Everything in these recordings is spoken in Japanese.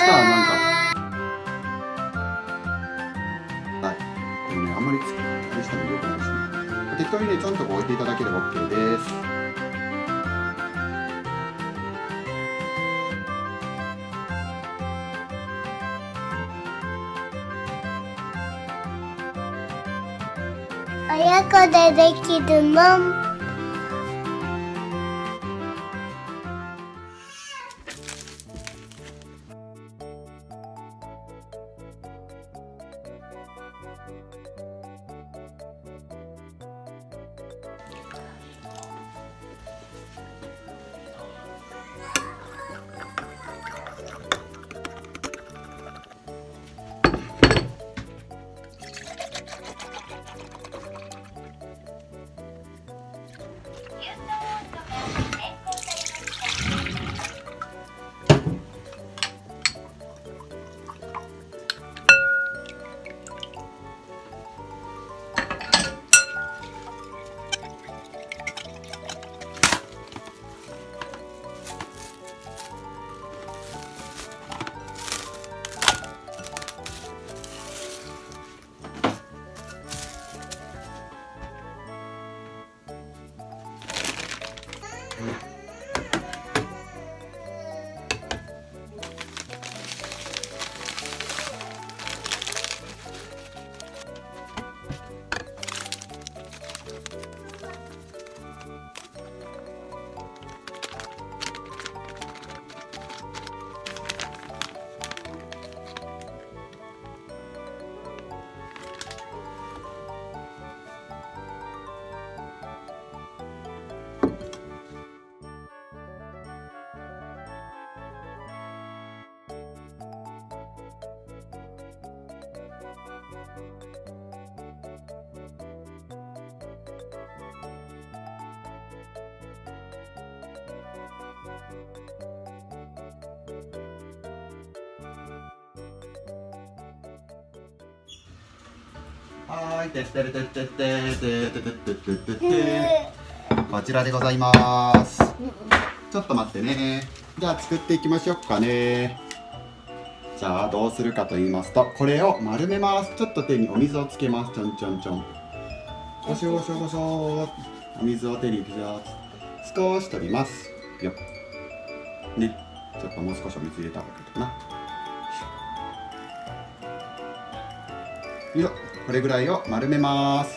さなんか。はい。これねあんまりしても良くないですね適当にねちょんとこう置いていただければ OK です。親子でできるもん。はい、てってれてってってててててててこちらでございます。ちょっと待ってね。じゃあ作っていきましょうかね。じゃあどうするかと言いますと、これを丸めます。ちょっと手にお水をつけます。ちょんちょんちょん。ごしょごしょごしょ。お水を手にピザ少し取ります。よっ。ね。ちょっともう少しお水入れた方がいいかな。よい。これぐらいを丸めます。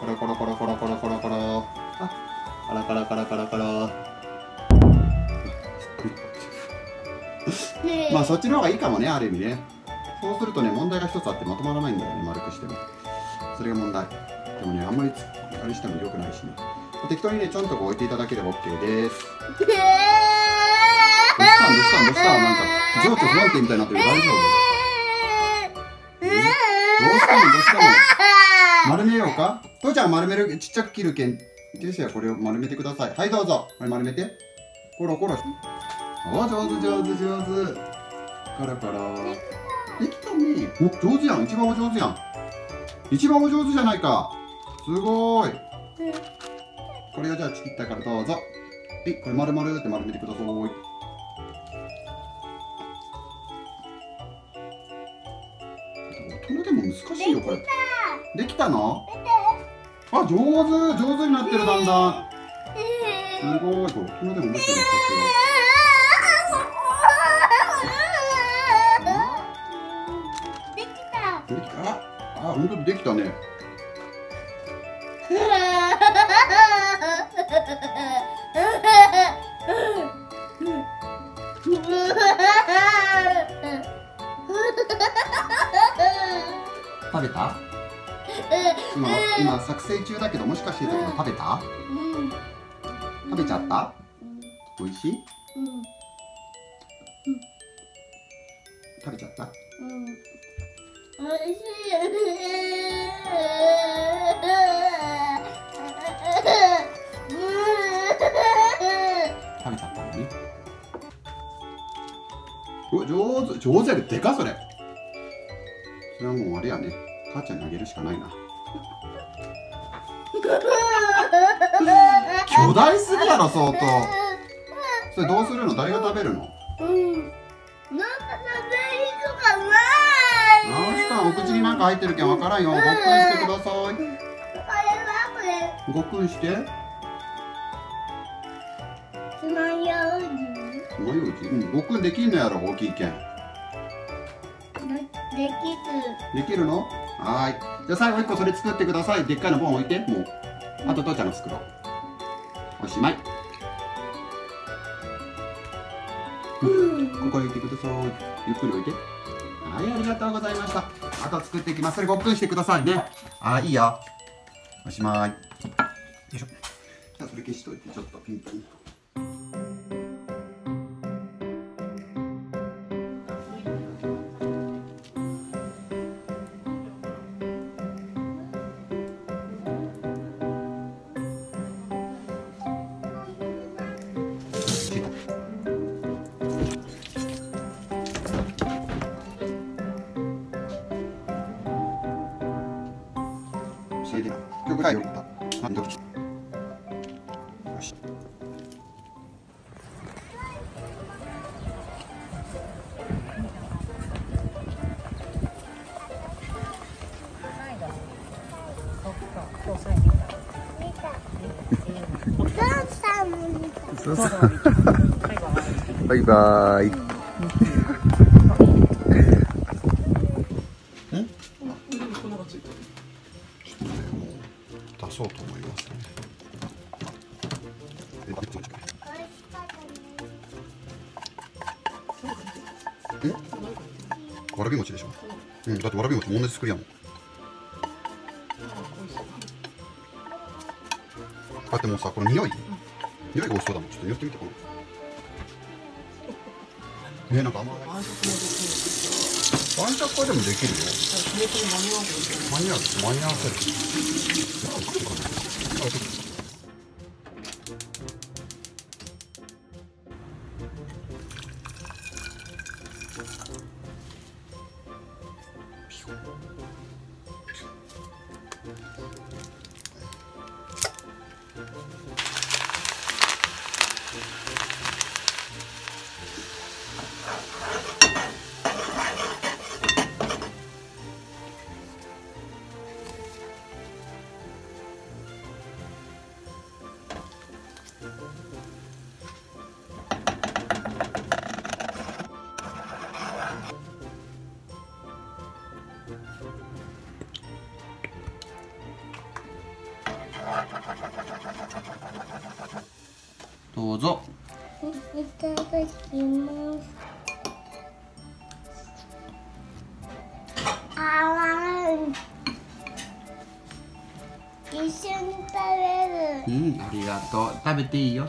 コロコロコロコロコロコロコロ。あカラカラカラカラカラ。まあそっちの方がいいかもねある意味ね。そうするとね問題が一つあってまとまらないんだよね丸くしても。それが問題。でもねあんまりあれしても良くないしね。適当にねちょんとこう置いていただければ OK です。どうしたんどうしたんどうしたん？なんか情緒不安定みたいになってる。大丈夫？どうしたの？どうしたの？丸めようか？父ちゃん丸めるちっちゃく切るけんジュースはこれを丸めてください。はいどうぞ。これ丸めて。コロコロお上手上手上手。カラカラ。できたね。お上手やん。一番お上手やん。一番お上手じゃないか。すごーいこれをじゃあちぎったからどうぞ。はいこれ丸々って丸めてくださいできたの？あ上手。上手になってるだんだん。すごい。でももっと難しいよできた。できた。ああ本当にできたね 今今作成中だけどもしかしてだけど食べた？食べちゃった？美味しい？食べちゃった？おいしい。食べちゃったのねお上手。上手やで。でかそれ。それはもうあれやね。母ちゃんにあげるしかないな巨大すぎやろ相当。それどうするの？誰が食べるの？うん。なんか食べる人がない。直した？んお口になんか入ってるけんわからんよ。ごっくりしてください。これはこれごくん。してつまようつまようじ？うん。ごくんできんのやろ大きいけん。じできできるの？はーい。じゃあ最後一個それ作ってください。でっかいのボン置いて。もう。あと父ちゃんの作ろうおしまい。るここへ置いてください。ゆっくり置いて。はいありがとうございました。あと作っていきます。それごっくんしてくださいね。あいいよ。おしまい。よいしょ。じゃあそれ消しといて。ちょっとピンク。に教えてな今日ぐらいよかった。よしバイバイそうと思いますねえわらび餅でしょ？うん。だってわらび餅も同じ作りやもんだってもうさこの匂い。匂いが美味しそうだもん。ちょっと匂ってみてこのねなんか甘い。晩酌はでもできるよ。間に合う間に合わせる。あちょっとどうぞ。いただきます。あー一緒に食べる。うんありがとう。食べていいよ。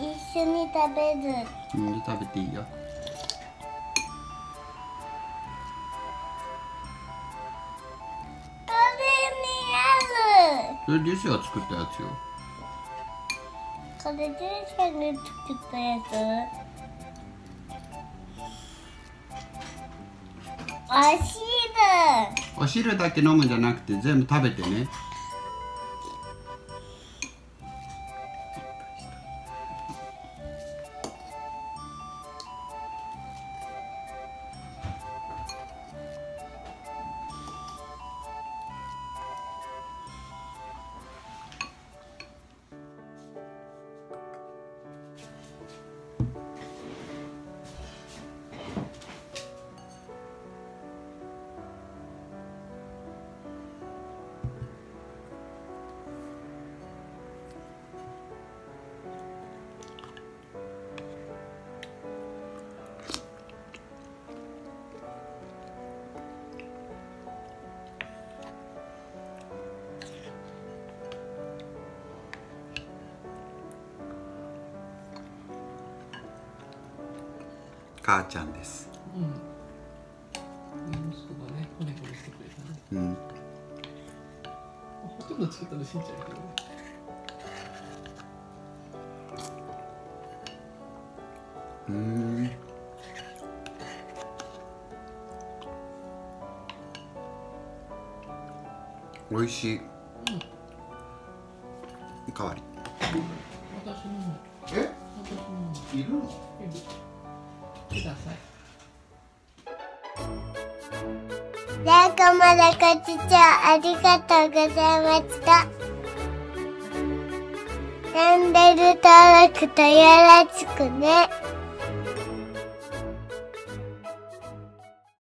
一緒に食べる。うん食べていいよ。それリュウシが作ったやつよこれジュンさんが作ったやつお汁お汁だけ飲むんじゃなくて全部食べてね。母ちゃんです。うん。そうだね。骨掘りしてくれたね。うん。ほとんど作ったのしんちゃんやけどね。うん。美味しい、かわり。私のも、え？私のも、いるの？ください。最後までご視聴ありがとうございました。チャンネル登録とよろしくね。